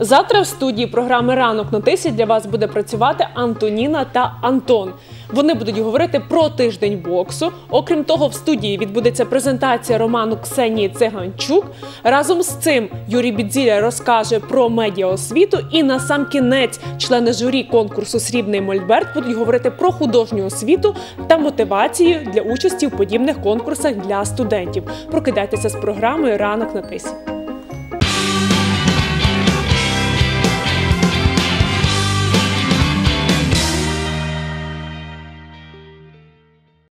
Завтра в студії програми Ранок на тисі для вас буде працювати Антоніна та Антон. Вони будуть говорити про тиждень боксу. Окрім того, в студії відбудеться презентація роману Ксенії Циганчук. Разом з цим Юрій Бідзіля розкаже про медіаосвіту. І на сам кінець члени журі конкурсу Срібний Мольберт будуть говорити про художню освіту та мотивацію для участі в подібних конкурсах для студентів. Прокидайтеся з програмою Ранок на тисі.